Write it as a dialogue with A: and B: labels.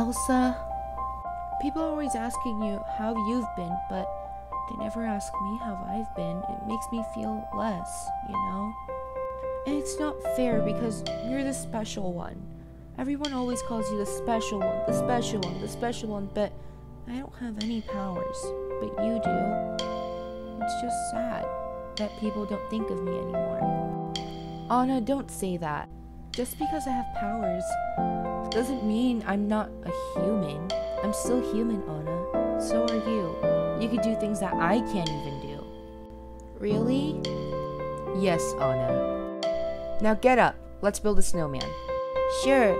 A: Elsa, people are always asking you how you've been, but they never ask me how I've been. It makes me feel less, you know? And it's not fair because you're the special one. Everyone always calls you the special one, the special one, the special one, but I don't have any powers. But you do. It's just sad that people don't think of me anymore. Anna, don't say that. Just because I have powers doesn't mean I'm not a human. I'm still human, Anna. So are you. You could do things that I can't even do. Really? Yes, Anna. Now get up. Let's build a snowman. Sure,